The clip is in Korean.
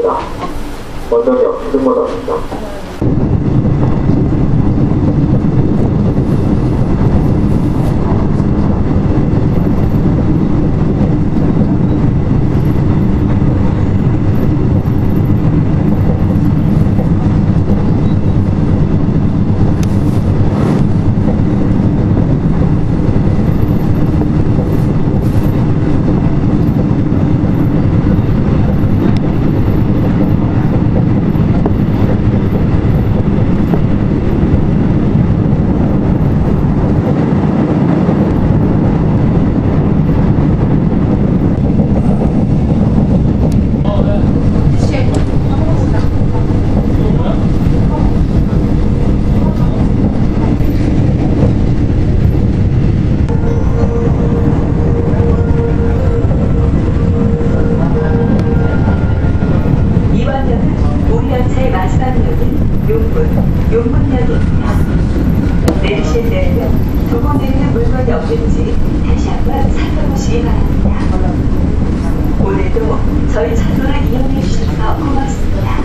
원동입니다. 원동력 승무원입니다. 물건이 없는지 다시 한번 살펴보시기 바랍니다. 오늘도 저희 차로를 이용해 주셔서 고맙습니다.